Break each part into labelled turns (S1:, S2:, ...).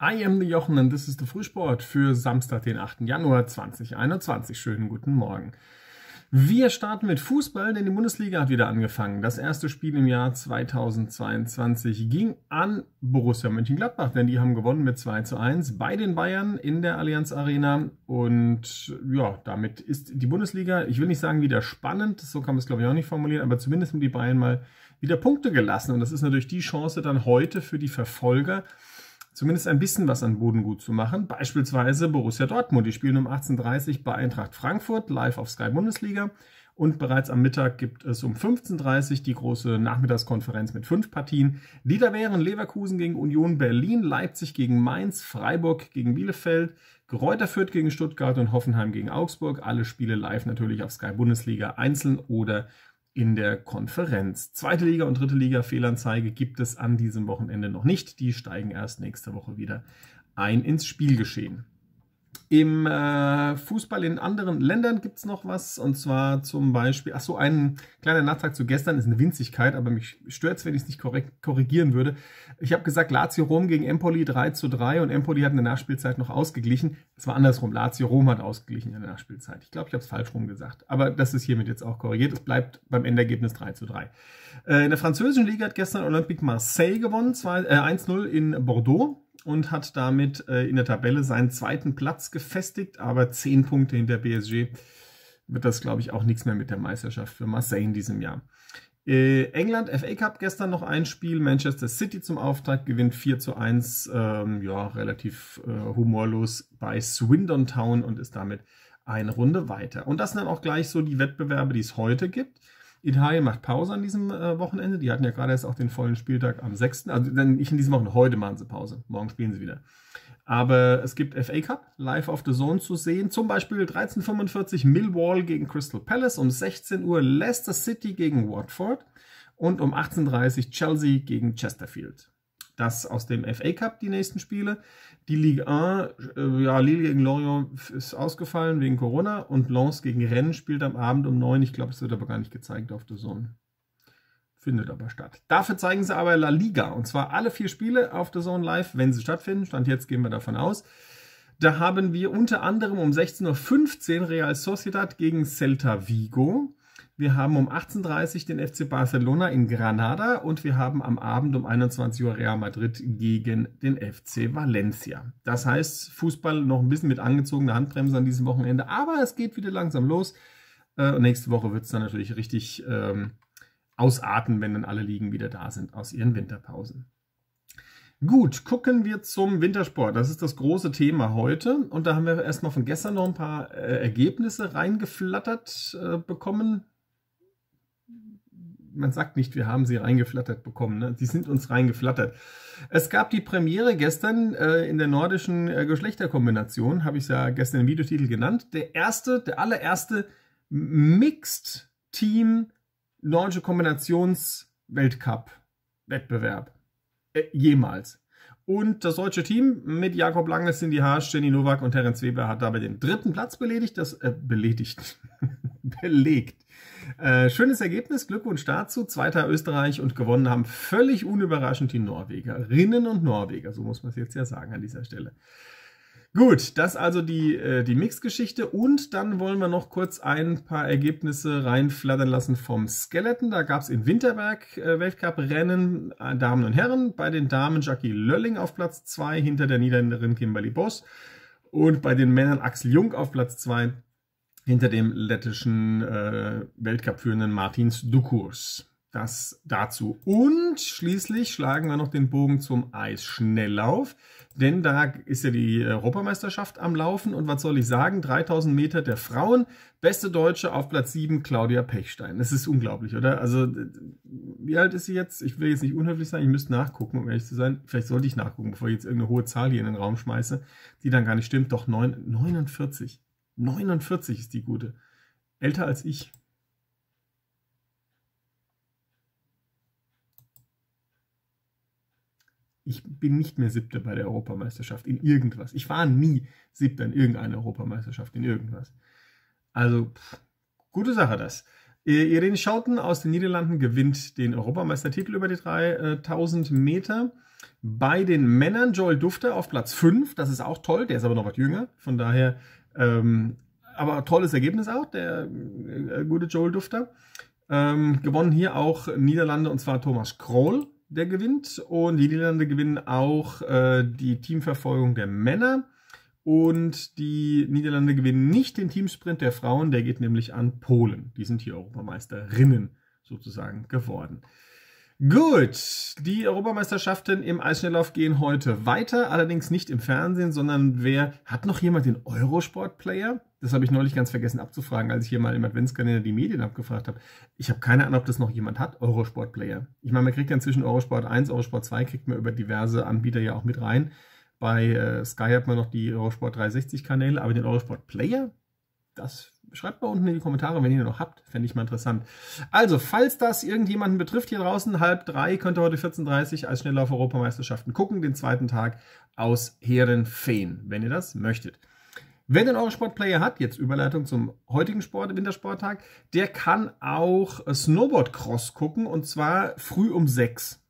S1: I am the Jochen and this is the Frühsport für Samstag, den 8. Januar 2021. Schönen guten Morgen. Wir starten mit Fußball, denn die Bundesliga hat wieder angefangen. Das erste Spiel im Jahr 2022 ging an Borussia Mönchengladbach, denn die haben gewonnen mit 2 zu 1 bei den Bayern in der Allianz Arena. Und ja, damit ist die Bundesliga, ich will nicht sagen wieder spannend, so kann man es glaube ich auch nicht formulieren, aber zumindest haben die Bayern mal wieder Punkte gelassen. Und das ist natürlich die Chance dann heute für die Verfolger, zumindest ein bisschen was an Boden gut zu machen. Beispielsweise Borussia Dortmund. Die spielen um 18.30 Uhr bei Eintracht Frankfurt live auf Sky Bundesliga. Und bereits am Mittag gibt es um 15.30 Uhr die große Nachmittagskonferenz mit fünf Partien. Die da wären Leverkusen gegen Union Berlin, Leipzig gegen Mainz, Freiburg gegen Bielefeld, Greuther Fürth gegen Stuttgart und Hoffenheim gegen Augsburg. Alle Spiele live natürlich auf Sky Bundesliga einzeln oder in der Konferenz. Zweite Liga und dritte Liga Fehlanzeige gibt es an diesem Wochenende noch nicht. Die steigen erst nächste Woche wieder ein ins Spielgeschehen. Im äh, Fußball in anderen Ländern gibt es noch was und zwar zum Beispiel, ach so, ein kleiner Nachtrag zu gestern ist eine Winzigkeit, aber mich stört es, wenn ich es nicht korrigieren würde. Ich habe gesagt, Lazio Rom gegen Empoli 3 zu 3 und Empoli hat in der Nachspielzeit noch ausgeglichen. Es war andersrum, Lazio Rom hat ausgeglichen in der Nachspielzeit. Ich glaube, ich habe es falsch rum gesagt, aber das ist hiermit jetzt auch korrigiert. Es bleibt beim Endergebnis 3 zu 3. Äh, in der französischen Liga hat gestern Olympique Marseille gewonnen, äh, 1-0 in Bordeaux und hat damit äh, in der Tabelle seinen zweiten Platz gefestigt, aber zehn Punkte hinter BSG wird das, glaube ich, auch nichts mehr mit der Meisterschaft für Marseille in diesem Jahr. Äh, England FA Cup gestern noch ein Spiel. Manchester City zum Auftakt gewinnt 4 zu 1, ähm, ja, relativ äh, humorlos bei Swindon Town und ist damit eine Runde weiter. Und das sind dann auch gleich so die Wettbewerbe, die es heute gibt. Italien macht Pause an diesem äh, Wochenende. Die hatten ja gerade erst auch den vollen Spieltag am 6. Also dann nicht in diesem Wochenende, heute machen sie Pause. Morgen spielen sie wieder. Aber es gibt FA Cup live auf The Zone zu sehen. Zum Beispiel 13.45 Millwall gegen Crystal Palace, um 16 Uhr Leicester City gegen Watford und um 18.30 Uhr Chelsea gegen Chesterfield das aus dem FA Cup, die nächsten Spiele. Die Ligue 1, äh, ja, Lille gegen Lorient ist ausgefallen wegen Corona und Lens gegen Rennes spielt am Abend um 9. Ich glaube, es wird aber gar nicht gezeigt auf der Zone. Findet aber statt. Dafür zeigen sie aber La Liga und zwar alle vier Spiele auf der Zone live, wenn sie stattfinden. Stand jetzt gehen wir davon aus. Da haben wir unter anderem um 16.15 Uhr Real Sociedad gegen Celta Vigo. Wir haben um 18.30 Uhr den FC Barcelona in Granada und wir haben am Abend um 21 Uhr Real Madrid gegen den FC Valencia. Das heißt, Fußball noch ein bisschen mit angezogener Handbremse an diesem Wochenende, aber es geht wieder langsam los. Äh, nächste Woche wird es dann natürlich richtig ähm, ausarten, wenn dann alle Ligen wieder da sind aus ihren Winterpausen. Gut, gucken wir zum Wintersport. Das ist das große Thema heute. Und da haben wir erstmal von gestern noch ein paar äh, Ergebnisse reingeflattert äh, bekommen man sagt nicht, wir haben sie reingeflattert bekommen. Ne? Sie sind uns reingeflattert. Es gab die Premiere gestern äh, in der nordischen äh, Geschlechterkombination, habe ich es ja gestern im Videotitel genannt. Der erste, der allererste Mixed Team nordische Kombinations-Weltcup-Wettbewerb. Äh, jemals. Und das deutsche Team mit Jakob Lange, Cindy Haas, Jenny Nowak und Terence Weber hat dabei den dritten Platz beledigt. Das äh, beledigt. belegt. Äh, schönes Ergebnis, Glückwunsch dazu. Zweiter Österreich und gewonnen haben völlig unüberraschend die Norwegerinnen und Norweger. So muss man es jetzt ja sagen an dieser Stelle. Gut, das also die, äh, die Mix-Geschichte. Und dann wollen wir noch kurz ein paar Ergebnisse reinflattern lassen vom Skeleton. Da gab es in Winterberg äh, Weltcup-Rennen, äh, Damen und Herren. Bei den Damen Jackie Lölling auf Platz 2 hinter der Niederländerin Kimberly Boss. Und bei den Männern Axel Jung auf Platz 2 hinter dem lettischen äh, Weltcup-führenden Martins Dukurs. Das dazu. Und schließlich schlagen wir noch den Bogen zum Eisschnelllauf, denn da ist ja die Europameisterschaft am Laufen. Und was soll ich sagen? 3000 Meter der Frauen. Beste Deutsche auf Platz 7, Claudia Pechstein. Das ist unglaublich, oder? Also, wie alt ist sie jetzt? Ich will jetzt nicht unhöflich sein, ich müsste nachgucken, um ehrlich zu sein. Vielleicht sollte ich nachgucken, bevor ich jetzt irgendeine hohe Zahl hier in den Raum schmeiße, die dann gar nicht stimmt. Doch 9, 49. 49 ist die gute. Älter als ich. Ich bin nicht mehr Siebter bei der Europameisterschaft in irgendwas. Ich war nie Siebter in irgendeiner Europameisterschaft in irgendwas. Also, pff, gute Sache das. Irene Schauten aus den Niederlanden gewinnt den Europameistertitel über die 3000 Meter. Bei den Männern Joel Dufter auf Platz 5, das ist auch toll, der ist aber noch was jünger, von daher, ähm, aber tolles Ergebnis auch, der äh, gute Joel Dufter. Ähm, gewonnen hier auch Niederlande und zwar Thomas Kroll, der gewinnt. Und die Niederlande gewinnen auch äh, die Teamverfolgung der Männer. Und die Niederlande gewinnen nicht den Teamsprint der Frauen, der geht nämlich an Polen. Die sind hier Europameisterinnen sozusagen geworden. Gut, die Europameisterschaften im Eisschnelllauf gehen heute weiter, allerdings nicht im Fernsehen, sondern wer hat noch jemand den Eurosport-Player? Das habe ich neulich ganz vergessen abzufragen, als ich hier mal im Adventskalender die Medien abgefragt habe. Ich habe keine Ahnung, ob das noch jemand hat, Eurosport-Player. Ich meine, man kriegt ja inzwischen Eurosport 1, Eurosport 2, kriegt man über diverse Anbieter ja auch mit rein. Bei äh, Sky hat man noch die Eurosport 360 Kanäle, aber den Eurosport-Player, das Schreibt mal unten in die Kommentare, wenn ihr noch habt. Fände ich mal interessant. Also, falls das irgendjemanden betrifft hier draußen, halb drei, könnt ihr heute 14.30 Uhr als Schnelllauf-Europameisterschaften gucken. Den zweiten Tag aus Herenfeen, wenn ihr das möchtet. Wer den Eurosport-Player hat, jetzt Überleitung zum heutigen Sport, Wintersporttag, der kann auch Snowboard-Cross gucken und zwar früh um sechs.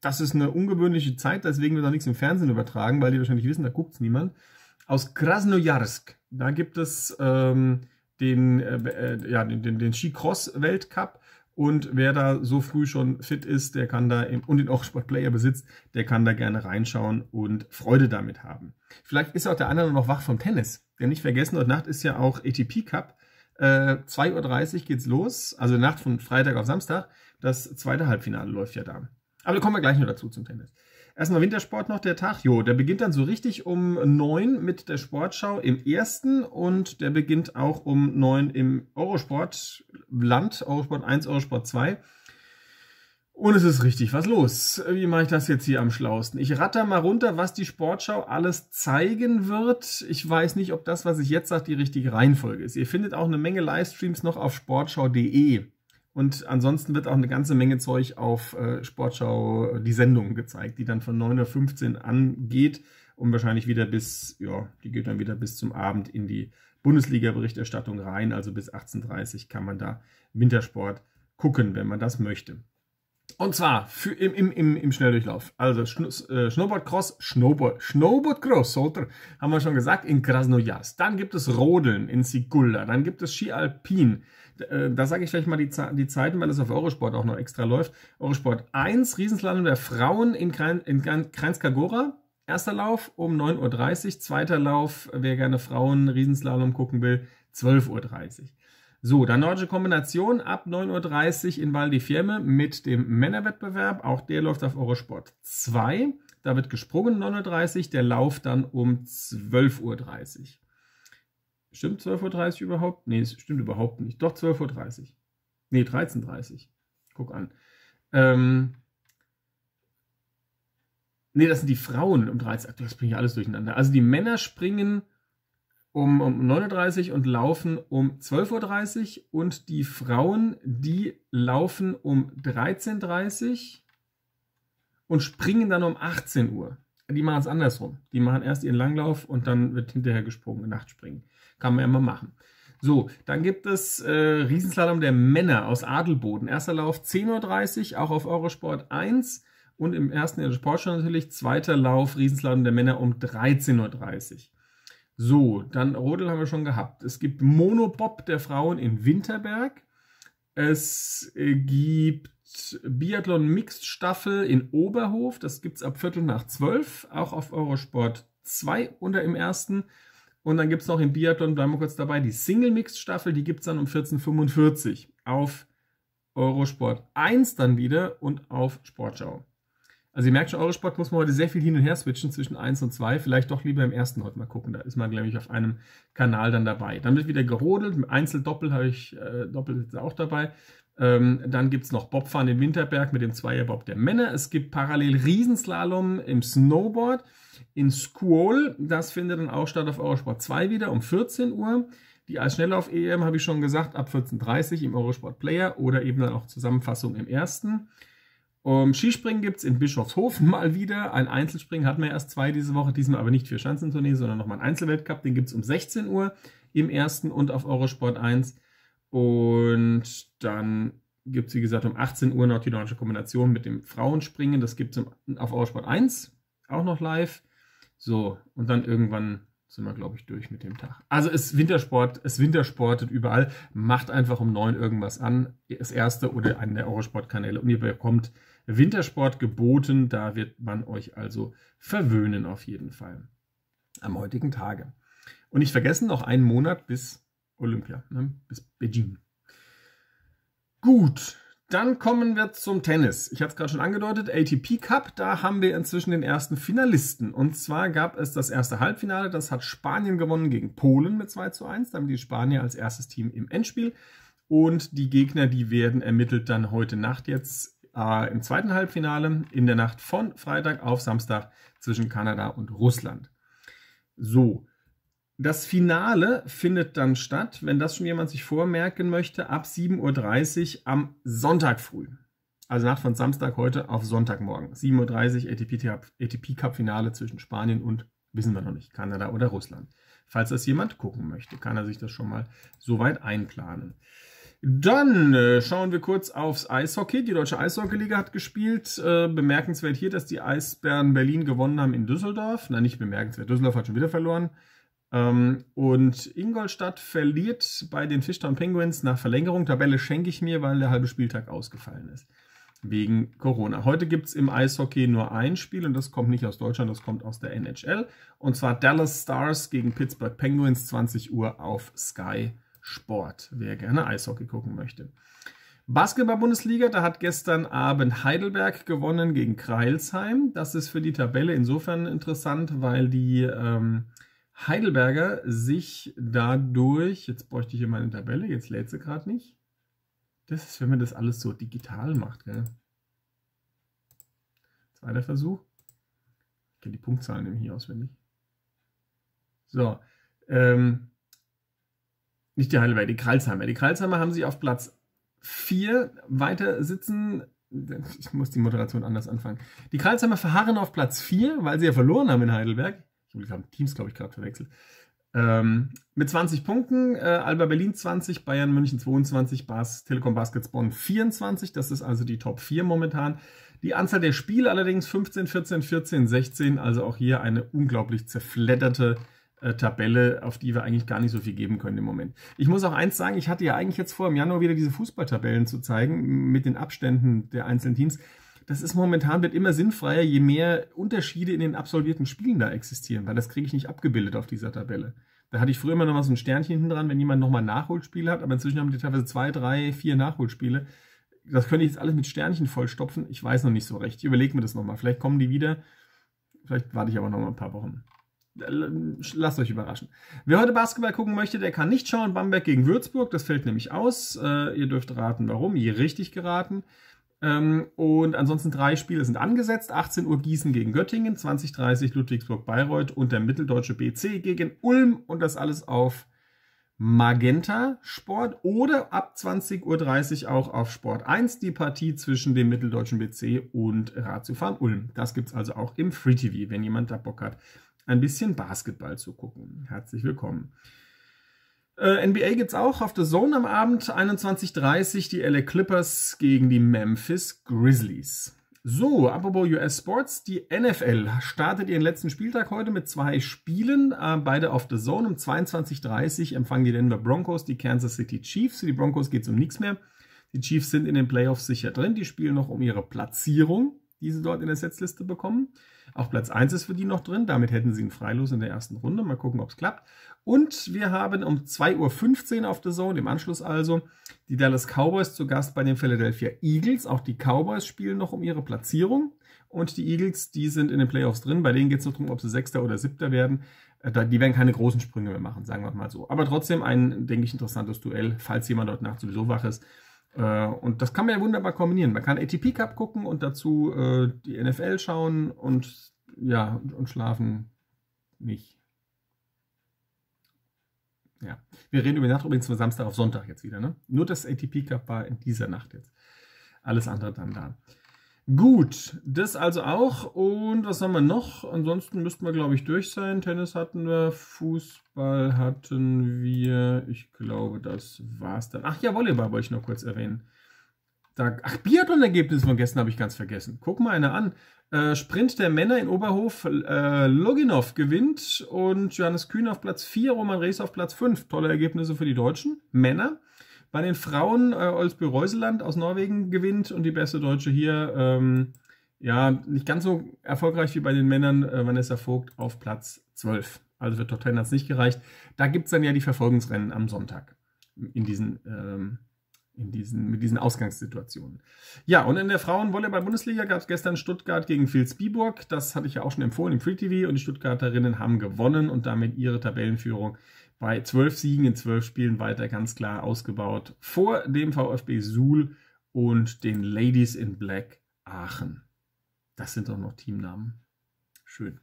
S1: Das ist eine ungewöhnliche Zeit, deswegen wird auch nichts im Fernsehen übertragen, weil die wahrscheinlich wissen, da guckt es niemand. Aus Krasnojarsk, da gibt es ähm, den, äh, ja, den, den, den Skicross-Weltcup. Und wer da so früh schon fit ist, der kann da im, und den auch Sportplayer besitzt, der kann da gerne reinschauen und Freude damit haben. Vielleicht ist auch der andere noch wach vom Tennis. Denn nicht vergessen, heute Nacht ist ja auch ATP Cup. Äh, 2.30 Uhr geht's los, also Nacht von Freitag auf Samstag. Das zweite Halbfinale läuft ja da. Aber da kommen wir gleich noch dazu zum Tennis. Erstmal Wintersport noch der Tag. Jo, der beginnt dann so richtig um neun mit der Sportschau im ersten und der beginnt auch um neun im Eurosport Land, Eurosport 1, Eurosport 2. Und es ist richtig was los. Wie mache ich das jetzt hier am schlausten? Ich ratter mal runter, was die Sportschau alles zeigen wird. Ich weiß nicht, ob das, was ich jetzt sage, die richtige Reihenfolge ist. Ihr findet auch eine Menge Livestreams noch auf sportschau.de. Und ansonsten wird auch eine ganze Menge Zeug auf äh, Sportschau, die Sendung gezeigt, die dann von 9.15 Uhr angeht und wahrscheinlich wieder bis, ja, die geht dann wieder bis zum Abend in die Bundesliga-Berichterstattung rein. Also bis 18.30 Uhr kann man da Wintersport gucken, wenn man das möchte. Und zwar für, im, im, im, im Schnelldurchlauf. Also Schn äh, Snowboard-Cross, Snowboard, Snowboard-Cross, Solter, haben wir schon gesagt, in Krasnojarsk. Dann gibt es Rodeln in Sigulda. Dann gibt es Ski Alpin äh, da sage ich vielleicht mal die, die, Zeiten, weil es auf Eurosport auch noch extra läuft. Eurosport 1, Riesenslalom der Frauen in, Krein, in Kranjska Erster Lauf um 9.30 Uhr, zweiter Lauf, wer gerne Frauen Riesenslalom gucken will, 12.30 Uhr. So, dann nordische Kombination ab 9.30 Uhr in Val di Fiemme mit dem Männerwettbewerb. Auch der läuft auf Eurosport 2. Da wird gesprungen 9.30 Uhr, der Lauf dann um 12.30 Uhr. Stimmt 12.30 Uhr überhaupt? Nee, es stimmt überhaupt nicht. Doch 12.30 Uhr. Nee, 13.30 Uhr. Guck an. Ähm, nee, das sind die Frauen um 13 Uhr. Das bringe ich alles durcheinander. Also die Männer springen um, um 9.30 Uhr und laufen um 12.30 Uhr und die Frauen, die laufen um 13.30 Uhr und springen dann um 18 Uhr. Die machen es andersrum. Die machen erst ihren Langlauf und dann wird hinterher gesprungen, Nachtspringen. Kann man ja mal machen. So, dann gibt es äh, Riesenslalom der Männer aus Adelboden. Erster Lauf 10.30 Uhr, auch auf Eurosport 1. Und im ersten in der Sportschau natürlich. Zweiter Lauf Riesenslalom der Männer um 13.30 Uhr. So, dann Rodel haben wir schon gehabt. Es gibt Monobob der Frauen in Winterberg. Es äh, gibt Biathlon Mixed Staffel in Oberhof. Das gibt es ab Viertel nach zwölf, auch auf Eurosport 2 unter im ersten. Und dann gibt es noch im Biathlon, bleiben wir kurz dabei, die Single-Mix-Staffel, die gibt es dann um 14.45 auf Eurosport 1 dann wieder und auf Sportschau. Also ihr merkt schon, Eurosport muss man heute sehr viel hin und her switchen zwischen 1 und 2. Vielleicht doch lieber im ersten heute mal gucken. Da ist man, glaube ich, auf einem Kanal dann dabei. Dann wird wieder gerodelt. Einzel, Doppel habe ich, äh, Doppel auch dabei. Ähm, dann gibt es noch Bobfahren in Winterberg mit dem Zweierbob der Männer. Es gibt parallel Riesenslalom im Snowboard in Squall. Das findet dann auch statt auf Eurosport 2 wieder um 14 Uhr. Die als Schnelllauf-EM habe ich schon gesagt, ab 14.30 Uhr im Eurosport Player oder eben dann auch Zusammenfassung im ersten. Um, Skispringen gibt es in Bischofshofen mal wieder. Ein Einzelspringen hatten wir erst zwei diese Woche, diesmal aber nicht für Schanzentournee, sondern nochmal ein Einzelweltcup. Den gibt es um 16 Uhr im ersten und auf Eurosport 1. Und dann gibt es, wie gesagt, um 18 Uhr noch die deutsche Kombination mit dem Frauenspringen. Das gibt es auf Eurosport 1 auch noch live. So, und dann irgendwann sind wir, glaube ich, durch mit dem Tag. Also es Wintersport, es Wintersportet überall. Macht einfach um 9 irgendwas an. Das erste oder einen der Eurosport-Kanäle. Und ihr bekommt Wintersport geboten. Da wird man euch also verwöhnen auf jeden Fall. Am heutigen Tage. Und nicht vergessen, noch einen Monat bis Olympia, ne? bis Beijing. Gut, dann kommen wir zum Tennis. Ich hatte es gerade schon angedeutet, ATP Cup, da haben wir inzwischen den ersten Finalisten. Und zwar gab es das erste Halbfinale, das hat Spanien gewonnen gegen Polen mit 2 zu 1. Damit die Spanier als erstes Team im Endspiel. Und die Gegner, die werden ermittelt dann heute Nacht jetzt äh, im zweiten Halbfinale, in der Nacht von Freitag auf Samstag zwischen Kanada und Russland. So, das Finale findet dann statt, wenn das schon jemand sich vormerken möchte, ab 7.30 Uhr am Sonntag früh. Also Nacht von Samstag heute auf Sonntagmorgen. 7.30 Uhr ATP, Cup Finale zwischen Spanien und, wissen wir noch nicht, Kanada oder Russland. Falls das jemand gucken möchte, kann er sich das schon mal soweit einplanen. Dann äh, schauen wir kurz aufs Eishockey. Die Deutsche Eishockeyliga hat gespielt. Äh, bemerkenswert hier, dass die Eisbären Berlin gewonnen haben in Düsseldorf. Na, nicht bemerkenswert. Düsseldorf hat schon wieder verloren. Ähm, und Ingolstadt verliert bei den Fishtown Penguins nach Verlängerung. Tabelle schenke ich mir, weil der halbe Spieltag ausgefallen ist. Wegen Corona. Heute gibt es im Eishockey nur ein Spiel und das kommt nicht aus Deutschland, das kommt aus der NHL. Und zwar Dallas Stars gegen Pittsburgh Penguins, 20 Uhr auf Sky Sport, wer gerne Eishockey gucken möchte. Basketball-Bundesliga, da hat gestern Abend Heidelberg gewonnen gegen Kreilsheim. Das ist für die Tabelle insofern interessant, weil die ähm, Heidelberger sich dadurch, jetzt bräuchte ich hier meine Tabelle, jetzt lädt sie gerade nicht. Das ist, wenn man das alles so digital macht. Gell? Zweiter Versuch. Ich kenne die Punktzahlen nämlich hier auswendig. So. Ähm, nicht die Heidelberger, die Kralsheimer. Die Kralsheimer haben sich auf Platz 4 weiter sitzen. Ich muss die Moderation anders anfangen. Die Kralsheimer verharren auf Platz 4, weil sie ja verloren haben in Heidelberg. Ich habe Teams, glaube ich, gerade verwechselt. Ähm, mit 20 Punkten, äh, Alba Berlin 20, Bayern München 22, Bas, Telekom Baskets Bonn 24. Das ist also die Top 4 momentan. Die Anzahl der Spiele allerdings 15, 14, 14, 16. Also auch hier eine unglaublich zerfledderte Tabelle, auf die wir eigentlich gar nicht so viel geben können im Moment. Ich muss auch eins sagen, ich hatte ja eigentlich jetzt vor, im Januar wieder diese Fußballtabellen zu zeigen mit den Abständen der einzelnen Teams das ist momentan wird immer sinnfreier, je mehr Unterschiede in den absolvierten Spielen da existieren, weil das kriege ich nicht abgebildet auf dieser Tabelle. Da hatte ich früher immer noch mal so ein Sternchen hinten dran, wenn jemand nochmal ein Nachholspiel hat, aber inzwischen haben die teilweise zwei, drei, vier Nachholspiele. Das könnte ich jetzt alles mit Sternchen vollstopfen. Ich weiß noch nicht so recht. Ich überlege mir das nochmal. Vielleicht kommen die wieder. Vielleicht warte ich aber noch mal ein paar Wochen. Lasst euch überraschen. Wer heute Basketball gucken möchte, der kann nicht schauen. Bamberg gegen Würzburg, das fällt nämlich aus. Äh, ihr dürft raten, warum. Je richtig geraten. Ähm, und ansonsten drei Spiele sind angesetzt. 18 Uhr Gießen gegen Göttingen, 20.30 Ludwigsburg-Bayreuth und der mitteldeutsche BC gegen Ulm und das alles auf Magenta Sport oder ab 20.30 Uhr auch auf Sport 1 die Partie zwischen dem mitteldeutschen BC und Ratio Farm Ulm. Das gibt es also auch im Free TV, wenn jemand da Bock hat, ein bisschen Basketball zu gucken. Herzlich willkommen. Äh, NBA es auch auf der Zone am Abend 21.30 die LA Clippers gegen die Memphis Grizzlies. So, apropos US Sports, die NFL startet ihren letzten Spieltag heute mit zwei Spielen, äh, beide auf der Zone. Um 22.30 empfangen die Denver Broncos die Kansas City Chiefs. Für die Broncos geht es um nichts mehr. Die Chiefs sind in den Playoffs sicher drin. Die spielen noch um ihre Platzierung, die sie dort in der Setzliste bekommen. Auch Platz 1 ist für die noch drin. Damit hätten sie einen Freilos in der ersten Runde. Mal gucken, ob es klappt. Und wir haben um 2.15 Uhr auf der Zone, im Anschluss also, die Dallas Cowboys zu Gast bei den Philadelphia Eagles. Auch die Cowboys spielen noch um ihre Platzierung. Und die Eagles, die sind in den Playoffs drin. Bei denen geht es noch darum, ob sie Sechster oder Siebter werden. Äh, die werden keine großen Sprünge mehr machen, sagen wir mal so. Aber trotzdem ein, denke ich, interessantes Duell, falls jemand dort Nacht sowieso wach ist. Äh, und das kann man ja wunderbar kombinieren. Man kann ATP Cup gucken und dazu äh, die NFL schauen und ja, und schlafen nicht. Ja. Wir reden über die Nacht übrigens von Samstag auf Sonntag jetzt wieder. Ne? Nur das ATP Cup war in dieser Nacht jetzt. Alles andere dann da. Gut, das also auch. Und was haben wir noch? Ansonsten müssten wir, glaube ich, durch sein. Tennis hatten wir, Fußball hatten wir. Ich glaube, das war's dann. Ach ja, Volleyball wollte ich noch kurz erwähnen. Da, ach, Biathlon-Ergebnis von gestern habe ich ganz vergessen. Guck mal einer an. Äh, Sprint der Männer in Oberhof. Äh, Loginov gewinnt und Johannes Kühn auf Platz 4, Roman Rees auf Platz 5. Tolle Ergebnisse für die Deutschen. Männer. Bei den Frauen äh, Olsby-Reuseland aus Norwegen gewinnt und die beste Deutsche hier, ähm, ja, nicht ganz so erfolgreich wie bei den Männern, äh, Vanessa Vogt auf Platz 12. Also für Top 10 hat es nicht gereicht. Da gibt es dann ja die Verfolgungsrennen am Sonntag in diesen ähm, in diesen, mit diesen Ausgangssituationen. Ja, und in der Frauenvolleyball-Bundesliga gab es gestern Stuttgart gegen Vilsbiburg. Das hatte ich ja auch schon empfohlen im Free TV und die Stuttgarterinnen haben gewonnen und damit ihre Tabellenführung bei zwölf Siegen in zwölf Spielen weiter ganz klar ausgebaut vor dem VfB Suhl und den Ladies in Black Aachen. Das sind doch noch Teamnamen. Schön.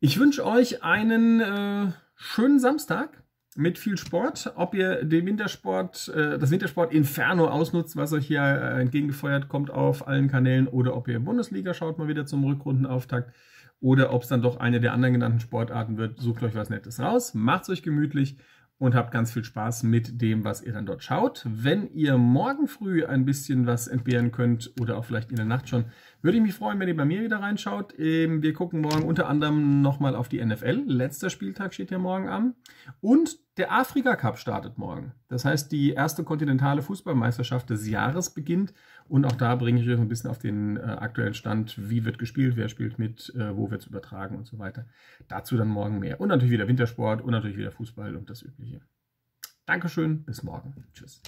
S1: Ich wünsche euch einen äh, schönen Samstag mit viel Sport. Ob ihr den Wintersport, äh, das Wintersport Inferno ausnutzt, was euch hier äh, entgegengefeuert kommt auf allen Kanälen, oder ob ihr Bundesliga schaut mal wieder zum Rückrundenauftakt, oder ob es dann doch eine der anderen genannten Sportarten wird, sucht euch was Nettes raus, macht's euch gemütlich und habt ganz viel Spaß mit dem, was ihr dann dort schaut. Wenn ihr morgen früh ein bisschen was entbehren könnt oder auch vielleicht in der Nacht schon, würde ich mich freuen, wenn ihr bei mir wieder reinschaut. Ähm, wir gucken morgen unter anderem nochmal auf die NFL. Letzter Spieltag steht ja morgen an. Und der Afrika Cup startet morgen. Das heißt, die erste kontinentale Fußballmeisterschaft des Jahres beginnt. Und auch da bringe ich euch ein bisschen auf den äh, aktuellen Stand, wie wird gespielt, wer spielt mit, äh, wo wird es übertragen und so weiter. Dazu dann morgen mehr. Und natürlich wieder Wintersport und natürlich wieder Fußball und das Übliche. Dankeschön, bis morgen. Tschüss.